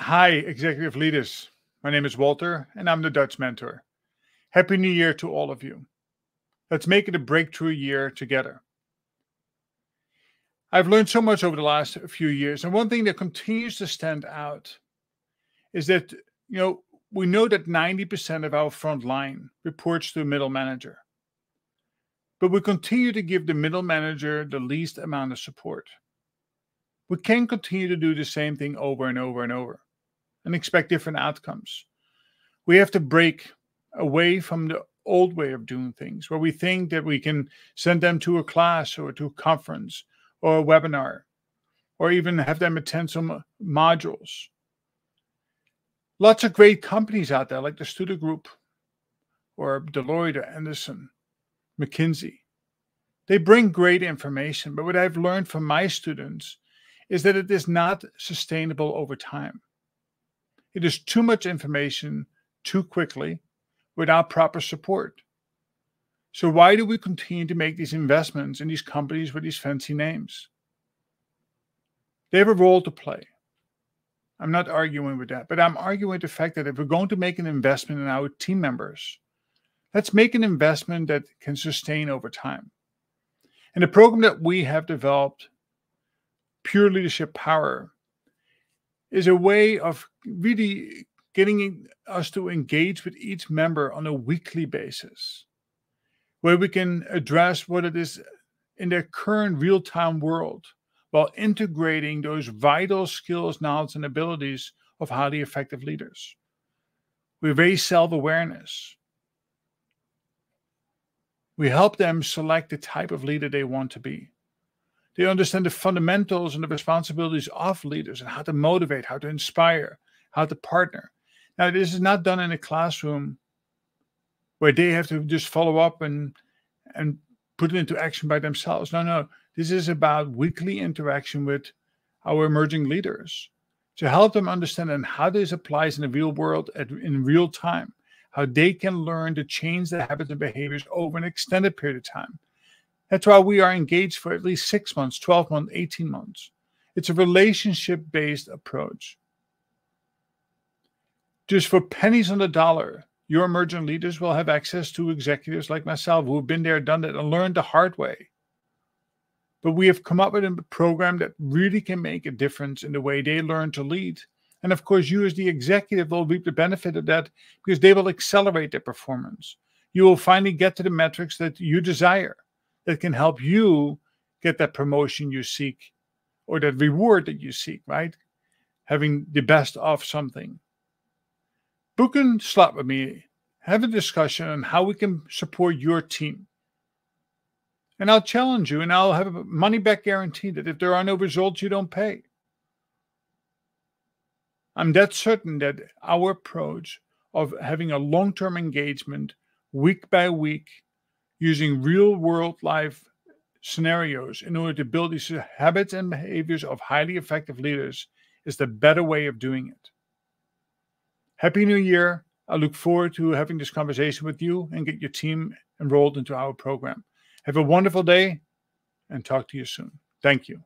Hi, executive leaders. My name is Walter, and I'm the Dutch mentor. Happy New Year to all of you. Let's make it a breakthrough year together. I've learned so much over the last few years, and one thing that continues to stand out is that you know we know that 90% of our front line reports to a middle manager. But we continue to give the middle manager the least amount of support. We can continue to do the same thing over and over and over and expect different outcomes. We have to break away from the old way of doing things where we think that we can send them to a class or to a conference or a webinar or even have them attend some modules lots of great companies out there like the Studer Group or Deloitte or Andersen, McKinsey. They bring great information, but what I've learned from my students is that it is not sustainable over time. It is too much information too quickly without proper support. So, why do we continue to make these investments in these companies with these fancy names? They have a role to play. I'm not arguing with that, but I'm arguing the fact that if we're going to make an investment in our team members, let's make an investment that can sustain over time. And the program that we have developed, Pure Leadership Power, is a way of really getting us to engage with each member on a weekly basis, where we can address what it is in their current real time world while integrating those vital skills, knowledge, and abilities of highly effective leaders. We raise self awareness. We help them select the type of leader they want to be. They understand the fundamentals and the responsibilities of leaders and how to motivate, how to inspire, how to partner. Now, this is not done in a classroom where they have to just follow up and and put it into action by themselves. No, no. This is about weekly interaction with our emerging leaders to help them understand and how this applies in the real world at, in real time, how they can learn to change their habits and behaviors over an extended period of time. That's why we are engaged for at least six months, 12 months, 18 months. It's a relationship based approach. Just for pennies on the dollar, your emerging leaders will have access to executives like myself who have been there, done that, and learned the hard way. But we have come up with a program that really can make a difference in the way they learn to lead. And of course, you as the executive will reap the benefit of that because they will accelerate their performance. You will finally get to the metrics that you desire that can help you get that promotion you seek or that reward that you seek, right? Having the best of something. Book and slot with me. Have a discussion on how we can support your team. And I'll challenge you and I'll have a money back guarantee that if there are no results, you don't pay. I'm that certain that our approach of having a long term engagement week by week using real world life scenarios in order to build these habits and behaviors of highly effective leaders is the better way of doing it. Happy New Year. I look forward to having this conversation with you and get your team enrolled into our program. Have a wonderful day and talk to you soon. Thank you.